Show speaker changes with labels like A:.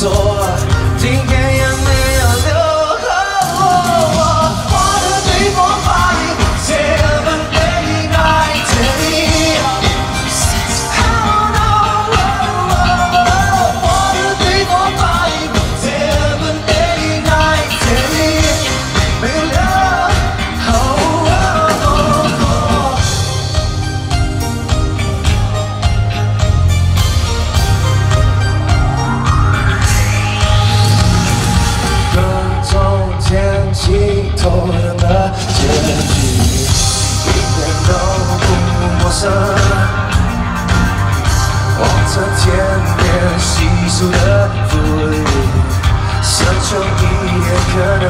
A: soul 结局一点都不陌生，望着天边稀疏的云，奢求一点可能。